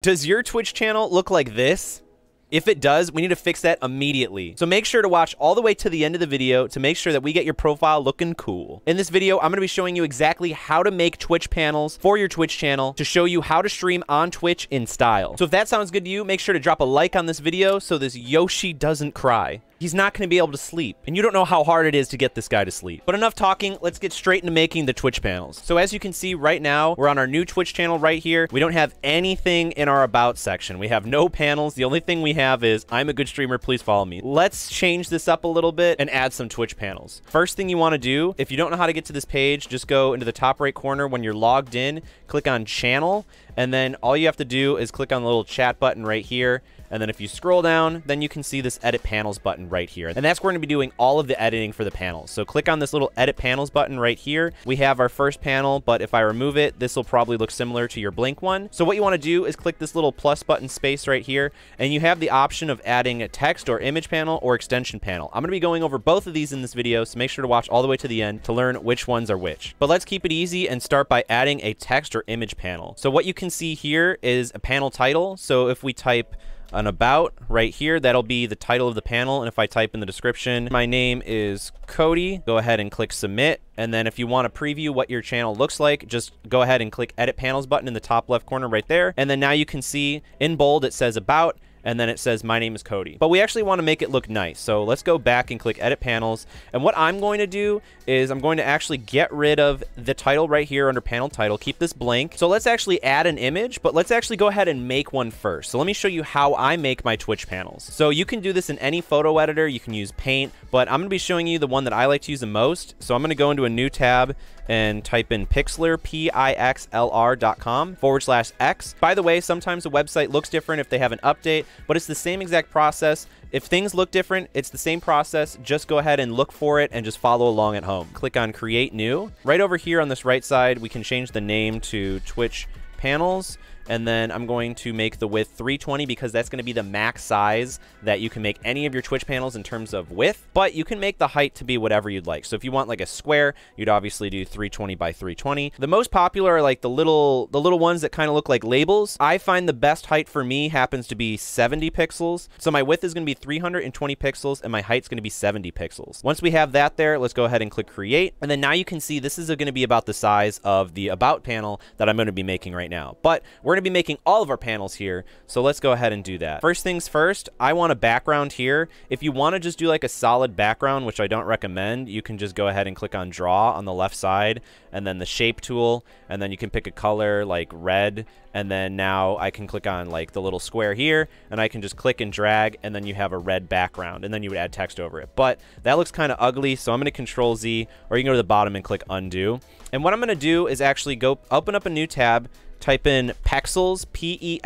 Does your Twitch channel look like this? If it does, we need to fix that immediately. So make sure to watch all the way to the end of the video to make sure that we get your profile looking cool. In this video, I'm going to be showing you exactly how to make Twitch panels for your Twitch channel to show you how to stream on Twitch in style. So if that sounds good to you, make sure to drop a like on this video so this Yoshi doesn't cry he's not going to be able to sleep. And you don't know how hard it is to get this guy to sleep. But enough talking, let's get straight into making the Twitch panels. So as you can see right now, we're on our new Twitch channel right here. We don't have anything in our about section. We have no panels. The only thing we have is, I'm a good streamer, please follow me. Let's change this up a little bit and add some Twitch panels. First thing you want to do, if you don't know how to get to this page, just go into the top right corner when you're logged in, click on channel, and then all you have to do is click on the little chat button right here and then if you scroll down, then you can see this edit panels button right here. And that's where we're going to be doing all of the editing for the panels. So click on this little edit panels button right here. We have our first panel, but if I remove it, this will probably look similar to your Blink one. So what you want to do is click this little plus button space right here, and you have the option of adding a text or image panel or extension panel. I'm going to be going over both of these in this video, so make sure to watch all the way to the end to learn which ones are which. But let's keep it easy and start by adding a text or image panel. So what you can see here is a panel title. So if we type an about right here. That'll be the title of the panel. And if I type in the description, my name is Cody, go ahead and click submit. And then if you want to preview what your channel looks like, just go ahead and click edit panels button in the top left corner right there. And then now you can see in bold, it says about and then it says my name is Cody. But we actually want to make it look nice. So let's go back and click edit panels. And what I'm going to do is I'm going to actually get rid of the title right here under panel title, keep this blank. So let's actually add an image, but let's actually go ahead and make one first. So let me show you how I make my Twitch panels. So you can do this in any photo editor. You can use paint, but I'm going to be showing you the one that I like to use the most. So I'm going to go into a new tab and type in pixlr, P-I-X-L-R.com forward slash X. By the way, sometimes a website looks different if they have an update, but it's the same exact process. If things look different, it's the same process. Just go ahead and look for it and just follow along at home. Click on create new. Right over here on this right side, we can change the name to Twitch panels and then I'm going to make the width 320 because that's going to be the max size that you can make any of your Twitch panels in terms of width, but you can make the height to be whatever you'd like. So if you want like a square, you'd obviously do 320 by 320. The most popular are like the little the little ones that kind of look like labels. I find the best height for me happens to be 70 pixels. So my width is going to be 320 pixels and my height's going to be 70 pixels. Once we have that there, let's go ahead and click create. And then now you can see this is going to be about the size of the about panel that I'm going to be making right now. But we're going to be making all of our panels here, so let's go ahead and do that. First things first, I want a background here. If you want to just do like a solid background, which I don't recommend, you can just go ahead and click on draw on the left side, and then the shape tool, and then you can pick a color like red, and then now I can click on like the little square here, and I can just click and drag, and then you have a red background, and then you would add text over it. But that looks kind of ugly, so I'm going to control Z, or you can go to the bottom and click undo. And what I'm going to do is actually go open up a new tab, type in Pexels, P-E-X-E-L-S.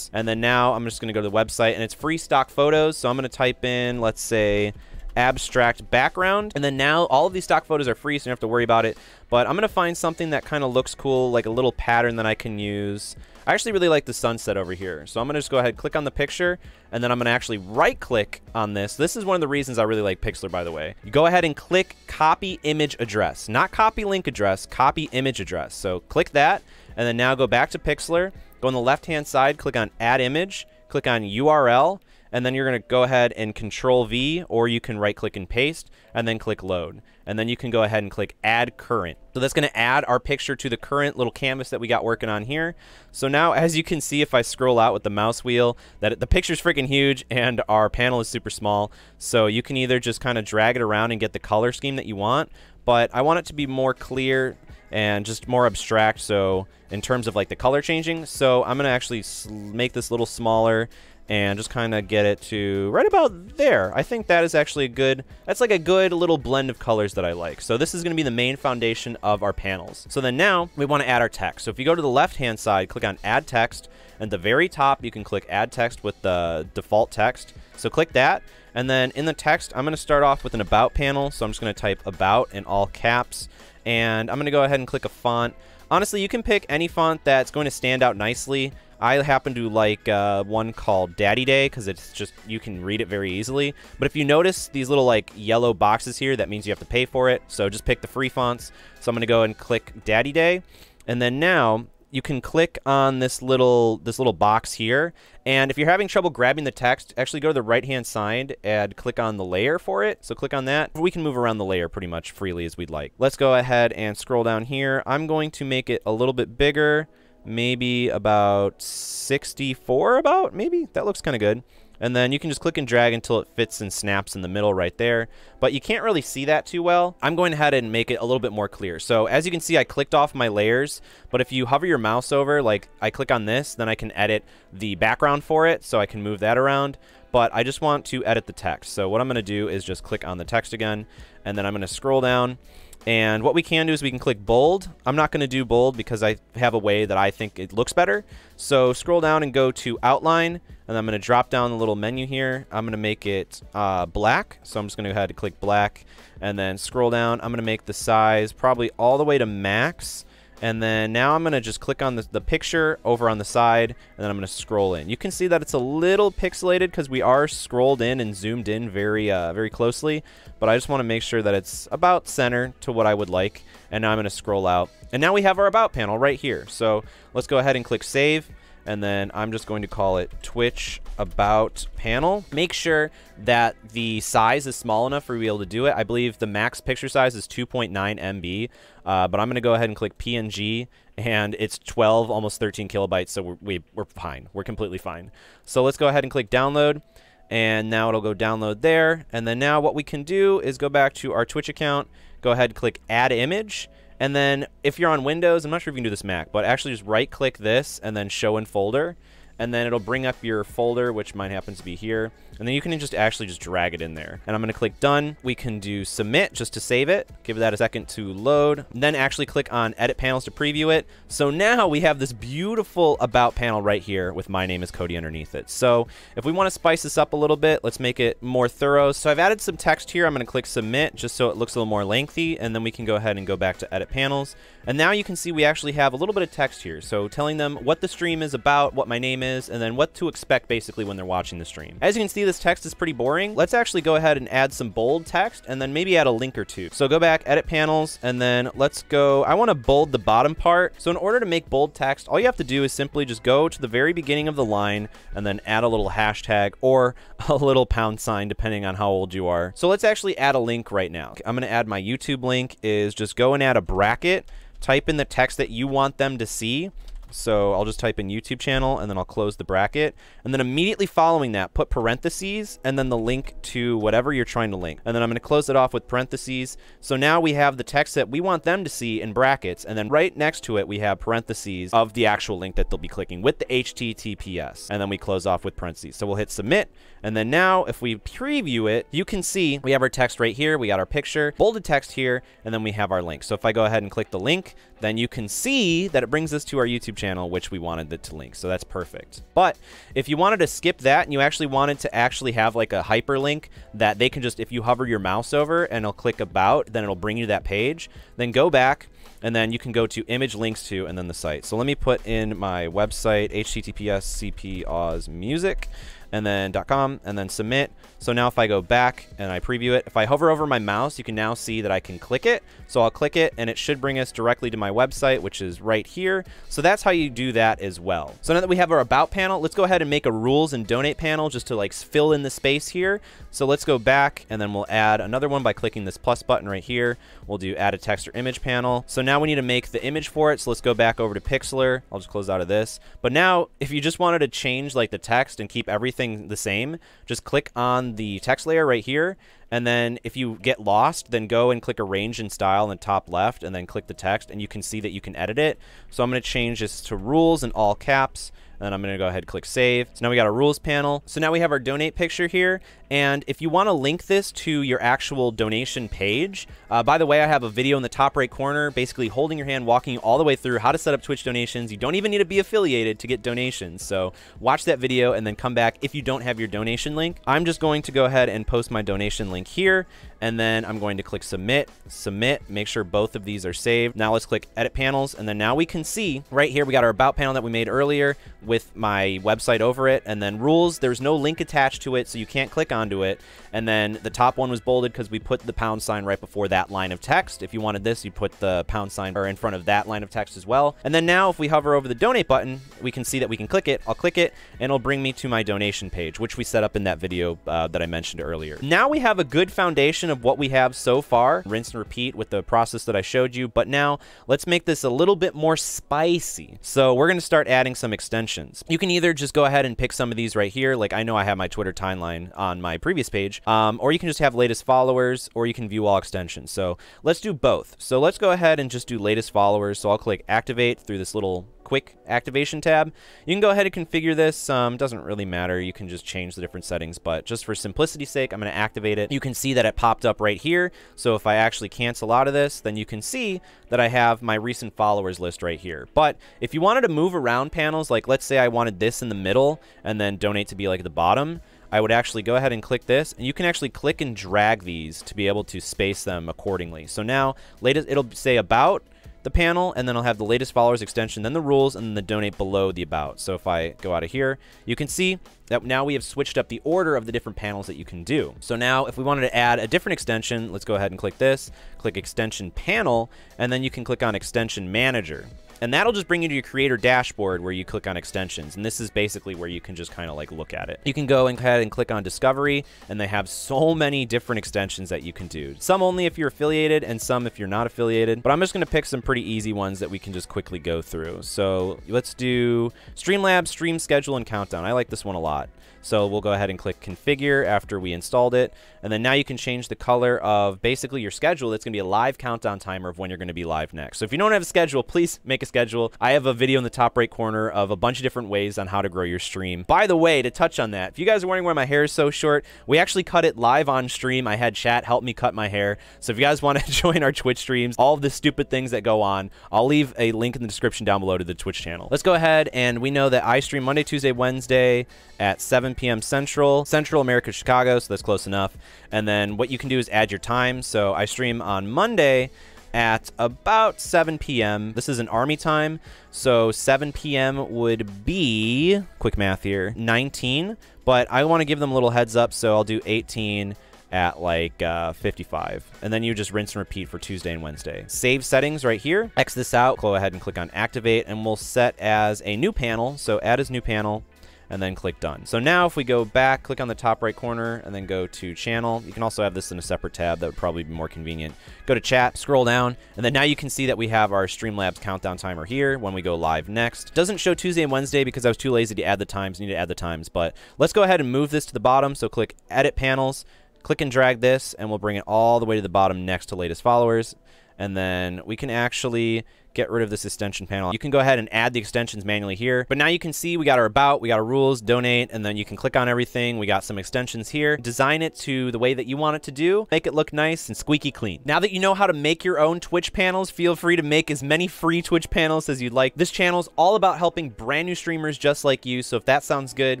And then now I'm just going to go to the website, and it's free stock photos. So I'm going to type in, let's say, abstract background. And then now all of these stock photos are free, so you don't have to worry about it. But I'm going to find something that kind of looks cool, like a little pattern that I can use. I actually really like the sunset over here. So I'm going to just go ahead, click on the picture, and then I'm going to actually right-click on this. This is one of the reasons I really like Pixlr, by the way. You go ahead and click copy image address. Not copy link address, copy image address. So click that, and then now go back to Pixlr. Go on the left-hand side, click on add image, click on URL, and then you're going to go ahead and control V or you can right click and paste and then click load. And then you can go ahead and click add current. So that's going to add our picture to the current little canvas that we got working on here. So now as you can see if I scroll out with the mouse wheel that the picture's freaking huge and our panel is super small. So you can either just kind of drag it around and get the color scheme that you want but I want it to be more clear and just more abstract so in terms of like the color changing. So I'm gonna actually make this a little smaller and just kind of get it to right about there. I think that is actually a good, that's like a good little blend of colors that I like. So this is going to be the main foundation of our panels. So then now we want to add our text. So if you go to the left-hand side, click on Add Text. At the very top, you can click Add Text with the default text. So click that. And then in the text, I'm going to start off with an About panel. So I'm just going to type About in all caps. And I'm going to go ahead and click a font. Honestly, you can pick any font that's going to stand out nicely. I happen to like uh, one called Daddy Day because it's just you can read it very easily. But if you notice these little like yellow boxes here, that means you have to pay for it. So just pick the free fonts. So I'm going to go and click Daddy Day. And then now you can click on this little this little box here. And if you're having trouble grabbing the text, actually go to the right-hand side and click on the layer for it. So click on that. We can move around the layer pretty much freely as we'd like. Let's go ahead and scroll down here. I'm going to make it a little bit bigger, maybe about 64 about, maybe. That looks kind of good. And then you can just click and drag until it fits and snaps in the middle right there. But you can't really see that too well. I'm going ahead and make it a little bit more clear. So as you can see, I clicked off my layers, but if you hover your mouse over, like I click on this, then I can edit the background for it, so I can move that around. But I just want to edit the text. So what I'm going to do is just click on the text again, and then I'm going to scroll down and what we can do is we can click bold. I'm not going to do bold because I have a way that I think it looks better. So scroll down and go to outline. And I'm going to drop down the little menu here. I'm going to make it uh, black. So I'm just going to go ahead and click black. And then scroll down. I'm going to make the size probably all the way to max. And then now I'm going to just click on the, the picture over on the side, and then I'm going to scroll in. You can see that it's a little pixelated because we are scrolled in and zoomed in very, uh, very closely. But I just want to make sure that it's about center to what I would like. And now I'm going to scroll out. And now we have our About panel right here. So let's go ahead and click Save and then I'm just going to call it Twitch About Panel. Make sure that the size is small enough for you to be able to do it. I believe the max picture size is 2.9 MB, uh, but I'm going to go ahead and click PNG, and it's 12, almost 13 kilobytes, so we're, we, we're fine. We're completely fine. So let's go ahead and click Download, and now it'll go download there. And then now what we can do is go back to our Twitch account, go ahead and click Add Image, and then if you're on Windows, I'm not sure if you can do this Mac, but actually just right click this and then show in folder and then it'll bring up your folder, which mine happens to be here. And then you can just actually just drag it in there. And I'm going to click done. We can do submit just to save it. Give that a second to load. Then actually click on edit panels to preview it. So now we have this beautiful about panel right here with my name is Cody underneath it. So if we want to spice this up a little bit, let's make it more thorough. So I've added some text here. I'm going to click submit just so it looks a little more lengthy. And then we can go ahead and go back to edit panels. And now you can see we actually have a little bit of text here. So telling them what the stream is about, what my name is, and then what to expect basically when they're watching the stream. As you can see, this text is pretty boring. Let's actually go ahead and add some bold text and then maybe add a link or two. So go back, edit panels, and then let's go, I want to bold the bottom part. So in order to make bold text, all you have to do is simply just go to the very beginning of the line and then add a little hashtag or a little pound sign depending on how old you are. So let's actually add a link right now. I'm to add my YouTube link is just go and add a bracket type in the text that you want them to see so I'll just type in YouTube channel and then I'll close the bracket. And then immediately following that, put parentheses and then the link to whatever you're trying to link. And then I'm going to close it off with parentheses. So now we have the text that we want them to see in brackets. And then right next to it, we have parentheses of the actual link that they'll be clicking with the HTTPS. And then we close off with parentheses. So we'll hit submit. And then now if we preview it, you can see we have our text right here. We got our picture, bolded text here, and then we have our link. So if I go ahead and click the link, then you can see that it brings us to our YouTube channel, which we wanted it to link. So that's perfect. But if you wanted to skip that and you actually wanted to actually have like a hyperlink that they can just, if you hover your mouse over and it'll click about, then it'll bring you to that page, then go back and then you can go to image links to and then the site. So let me put in my website, https cpaws music and then .com and then submit. So now if I go back and I preview it, if I hover over my mouse, you can now see that I can click it. So I'll click it and it should bring us directly to my website, which is right here. So that's how you do that as well. So now that we have our about panel, let's go ahead and make a rules and donate panel just to like fill in the space here. So let's go back and then we'll add another one by clicking this plus button right here. We'll do add a text or image panel. So now we need to make the image for it. So let's go back over to Pixlr. I'll just close out of this. But now if you just wanted to change like the text and keep everything the same, just click on the text layer right here. And then if you get lost, then go and click arrange and style in the top left and then click the text and you can see that you can edit it. So I'm going to change this to rules in all caps and I'm going to go ahead and click save. So now we got our rules panel. So now we have our donate picture here. And if you want to link this to your actual donation page, uh, by the way, I have a video in the top right corner, basically holding your hand, walking you all the way through how to set up Twitch donations. You don't even need to be affiliated to get donations. So watch that video and then come back if you don't have your donation link. I'm just going to go ahead and post my donation link here. And then I'm going to click submit, submit, make sure both of these are saved. Now let's click edit panels. And then now we can see right here, we got our about panel that we made earlier with my website over it. And then rules, there's no link attached to it, so you can't click on onto it, and then the top one was bolded because we put the pound sign right before that line of text. If you wanted this, you put the pound sign or in front of that line of text as well. And then now if we hover over the donate button, we can see that we can click it. I'll click it and it'll bring me to my donation page, which we set up in that video uh, that I mentioned earlier. Now we have a good foundation of what we have so far. Rinse and repeat with the process that I showed you. But now let's make this a little bit more spicy. So we're going to start adding some extensions. You can either just go ahead and pick some of these right here. Like I know I have my Twitter timeline on my previous page, um, or you can just have latest followers, or you can view all extensions. So let's do both. So let's go ahead and just do latest followers. So I'll click activate through this little quick activation tab. You can go ahead and configure this. Um, doesn't really matter. You can just change the different settings, but just for simplicity's sake, I'm going to activate it. You can see that it popped up right here. So if I actually cancel out of this, then you can see that I have my recent followers list right here. But if you wanted to move around panels, like let's say I wanted this in the middle and then donate to be like the bottom, I would actually go ahead and click this, and you can actually click and drag these to be able to space them accordingly. So now, latest, it'll say about, the panel, and then I'll have the latest followers extension, then the rules, and then the donate below the about. So if I go out of here, you can see that now we have switched up the order of the different panels that you can do. So now if we wanted to add a different extension, let's go ahead and click this, click extension panel, and then you can click on extension manager. And that'll just bring you to your creator dashboard where you click on extensions. And this is basically where you can just kind of like look at it. You can go ahead and click on discovery and they have so many different extensions that you can do. Some only if you're affiliated and some if you're not affiliated. But I'm just going to pick some pretty easy ones that we can just quickly go through. So let's do Streamlabs, Stream Schedule, and Countdown. I like this one a lot. So we'll go ahead and click configure after we installed it. And then now you can change the color of basically your schedule. It's going to be a live countdown timer of when you're going to be live next. So if you don't have a schedule, please make a schedule. I have a video in the top right corner of a bunch of different ways on how to grow your stream. By the way, to touch on that, if you guys are wondering why my hair is so short, we actually cut it live on stream. I had chat help me cut my hair. So if you guys want to join our Twitch streams, all of the stupid things that go on, I'll leave a link in the description down below to the Twitch channel. Let's go ahead and we know that I stream Monday, Tuesday, Wednesday at 7 p.m. Central, Central America, Chicago, so that's close enough. And then what you can do is add your time. So I stream on Monday at about 7 p.m. This is an army time, so 7 p.m. would be, quick math here, 19. But I want to give them a little heads up, so I'll do 18 at like uh, 55. And then you just rinse and repeat for Tuesday and Wednesday. Save settings right here. X this out. Go ahead and click on activate and we'll set as a new panel. So add as new panel and then click done. So now if we go back, click on the top right corner and then go to channel. You can also have this in a separate tab. That would probably be more convenient. Go to chat, scroll down, and then now you can see that we have our Streamlabs countdown timer here when we go live next. Doesn't show Tuesday and Wednesday because I was too lazy to add the times. need to add the times, but let's go ahead and move this to the bottom. So click edit panels, click and drag this, and we'll bring it all the way to the bottom next to latest followers. And then we can actually get rid of this extension panel. You can go ahead and add the extensions manually here. But now you can see we got our about, we got our rules, donate, and then you can click on everything. We got some extensions here. Design it to the way that you want it to do. Make it look nice and squeaky clean. Now that you know how to make your own Twitch panels, feel free to make as many free Twitch panels as you'd like. This channel is all about helping brand new streamers just like you. So if that sounds good,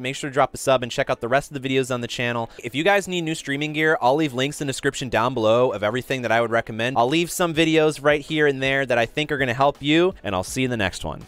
make sure to drop a sub and check out the rest of the videos on the channel. If you guys need new streaming gear, I'll leave links in the description down below of everything that I would recommend. I'll leave some videos right here and there that I think are going to help you, and I'll see you in the next one.